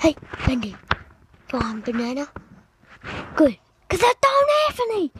Hey, Bendy. Go on, banana. Good. Because I don't have any.